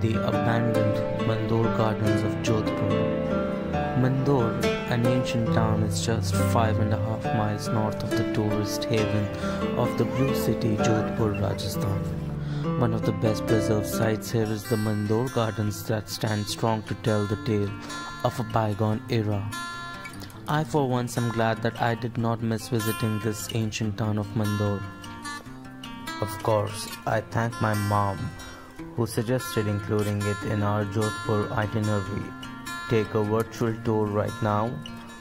the abandoned Mandore Gardens of Jodhpur. Mandore, an ancient town, is just five and a half miles north of the tourist haven of the blue city Jodhpur, Rajasthan. One of the best preserved sites here is the Mandore Gardens that stand strong to tell the tale of a bygone era. I, for once, am glad that I did not miss visiting this ancient town of Mandore. Of course, I thank my mom who suggested including it in our Jodhpur itinerary. Take a virtual tour right now,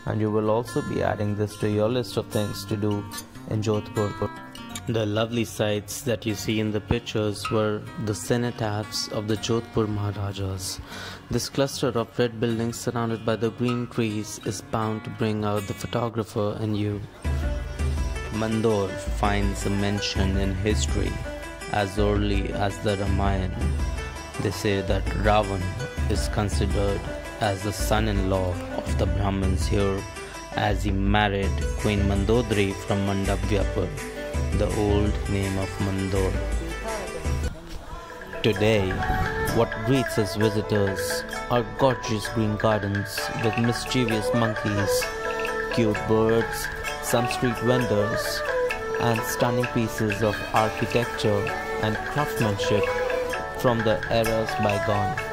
and you will also be adding this to your list of things to do in Jodhpur. The lovely sights that you see in the pictures were the cenotaphs of the Jodhpur Maharajas. This cluster of red buildings surrounded by the green trees is bound to bring out the photographer in you. Mandore finds a mention in history as early as the Ramayana. They say that Ravan is considered as the son-in-law of the Brahmins here as he married Queen Mandodari from Mandavyapur, the old name of Mandore. Today, what greets us visitors are gorgeous green gardens with mischievous monkeys, cute birds, some street vendors, and stunning pieces of architecture and craftsmanship from the eras bygone.